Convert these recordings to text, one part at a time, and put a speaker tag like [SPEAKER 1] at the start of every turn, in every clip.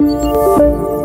[SPEAKER 1] うん。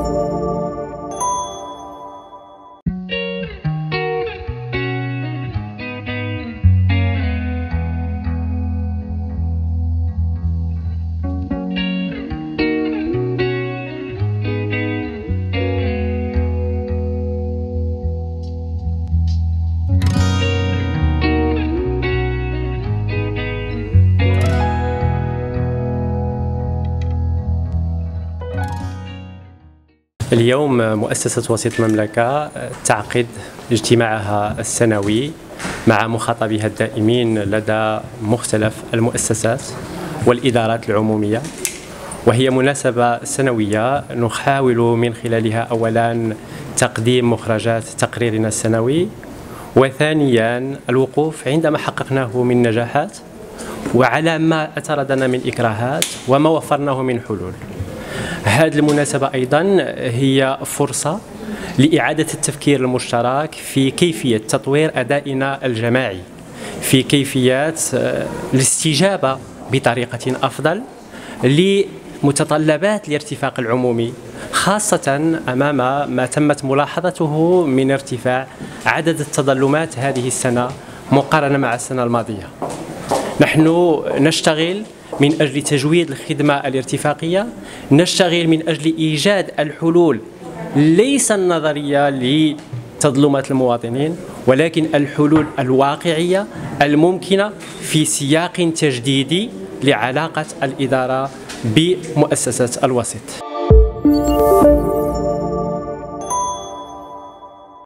[SPEAKER 1] اليوم مؤسسة وسيط المملكة تعقد اجتماعها السنوي مع مخاطبيها الدائمين لدى مختلف المؤسسات والإدارات العمومية وهي مناسبة سنوية نحاول من خلالها أولا تقديم مخرجات تقريرنا السنوي وثانيا الوقوف عندما حققناه من نجاحات وعلى ما أتردنا من إكراهات وما وفرناه من حلول. هذه المناسبة أيضا هي فرصة لإعادة التفكير المشترك في كيفية تطوير أدائنا الجماعي في كيفية آه، الاستجابة بطريقة أفضل لمتطلبات الارتفاق العمومي خاصة أمام ما تمت ملاحظته من ارتفاع عدد التظلمات هذه السنة مقارنة مع السنة الماضية. نحن نشتغل من أجل تجويد الخدمة الارتفاقية نشتغل من أجل إيجاد الحلول. ليس النظرية لتظلمات المواطنين ولكن الحلول الواقعية الممكنة في سياق تجديدي لعلاقة الإدارة بمؤسسة الوسط.